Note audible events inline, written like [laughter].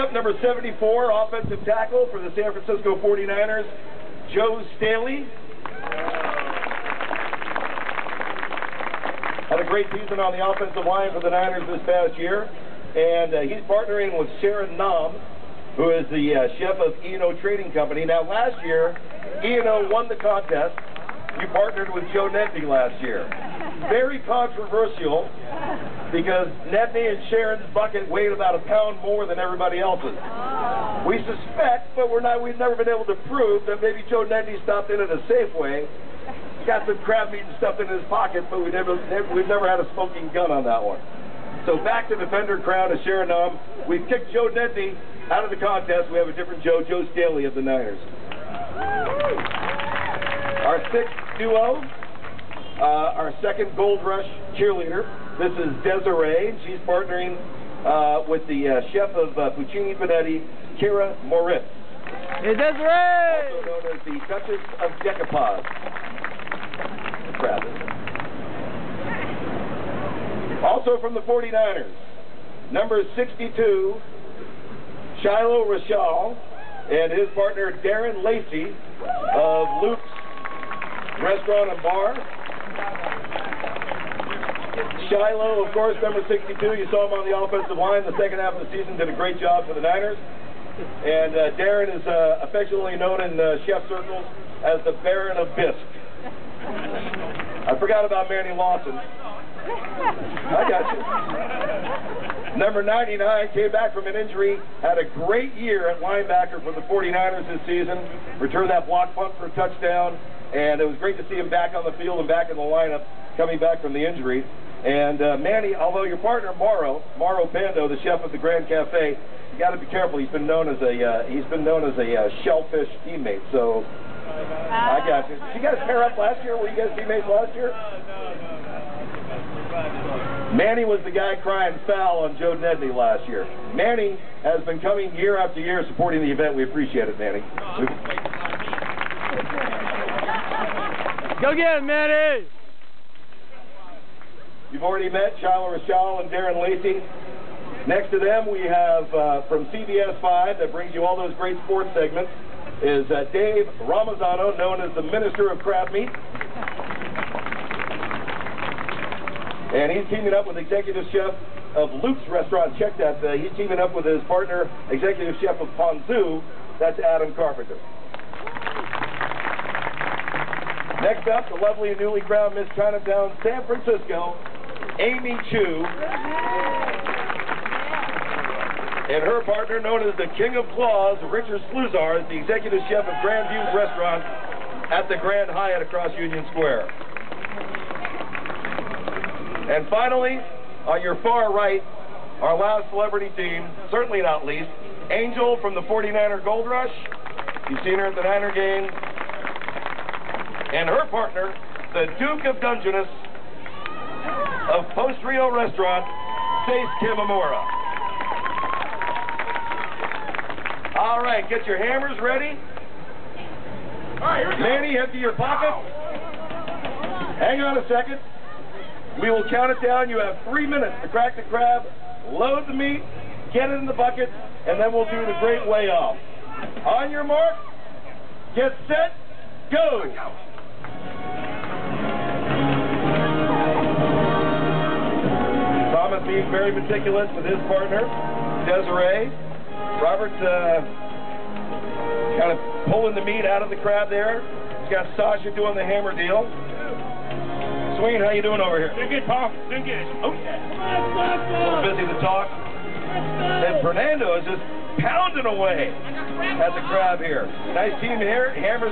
Up number 74, offensive tackle for the San Francisco 49ers, Joe Staley. Had a great season on the offensive line for the Niners this past year. And uh, he's partnering with Sharon Nam, who is the uh, chef of E&O Trading Company. Now, last year, E&O won the contest. You partnered with Joe Nedney last year. [laughs] Very controversial because Nedney and Sharon's bucket weighed about a pound more than everybody else's. We suspect, but we're not, we've never been able to prove that maybe Joe Nedney stopped in at a Safeway, got some crab meat and stuff in his pocket, but we never, we've never had a smoking gun on that one. So back to the Fender Crown of Sharon Nam. We've kicked Joe Nedney out of the contest. We have a different Joe, Joe Staley of the Niners. Our sixth duo, uh, our second Gold Rush cheerleader. This is Desiree. She's partnering uh, with the uh, chef of uh, Puccini Pinetti, Kira Moritz. Hey, Desiree! Also known as the Duchess of Decapod. Also from the 49ers, number 62, Chilo Rachal, and his partner Darren Lacey of Luke's Restaurant and Bar. Chilo, of course, number 62. You saw him on the offensive line the second half of the season. Did a great job for the Niners. And uh, Darren is uh, affectionately known in uh, chef circles as the Baron of Bisque. I forgot about Manny Lawson. I got you. Number 99 came back from an injury, had a great year at linebacker for the 49ers this season, returned that block punt for a touchdown, and it was great to see him back on the field and back in the lineup, coming back from the injury. And uh, Manny, although your partner Mauro, Mauro Pando, the chef of the Grand Cafe, you got to be careful. He's been known as a uh, he's been known as a uh, shellfish teammate. So I got you. Did you guys pair up last year? Were you guys teammates last year? Manny was the guy crying foul on Joe Nedney last year. Manny has been coming year after year supporting the event. We appreciate it, Manny. Go get him, Manny! You've already met Chilo Rachal and Darren Lacey. Next to them, we have uh, from CBS 5 that brings you all those great sports segments is uh, Dave Ramazzano, known as the Minister of Crab Meat. And he's teaming up with Executive Chef of Luke's Restaurant. Check that. Uh, he's teaming up with his partner, Executive Chef of Ponzu. That's Adam Carpenter. Next up, the lovely and newly crowned Miss Chinatown, San Francisco, Amy Chu. And her partner, known as the King of Claws, Richard Sluzar, is the executive chef of Grand Views Restaurant at the Grand Hyatt across Union Square. And finally, on your far right, our last celebrity team, certainly not least, Angel from the 49er Gold Rush. You've seen her at the Niner game and her partner, the Duke of Dungeness of Postrio Restaurant, Sace Kimamura. All right, get your hammers ready. Manny, empty your pockets. Hang on a second. We will count it down. You have three minutes to crack the crab, load the meat, get it in the bucket, and then we'll do the great way off. On your mark, get set, go. Thomas being very meticulous with his partner, Desiree. Robert uh, kind of pulling the meat out of the crab there. He's got Sasha doing the hammer deal. Swain, how you doing over here? Doing good, Paul. Doing good. Oh, yeah. A little busy to talk. And Fernando is just pounding away at the crab here. Nice team here. Hammers.